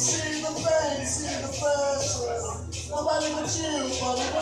See the face, see the first. Nobody but you, but.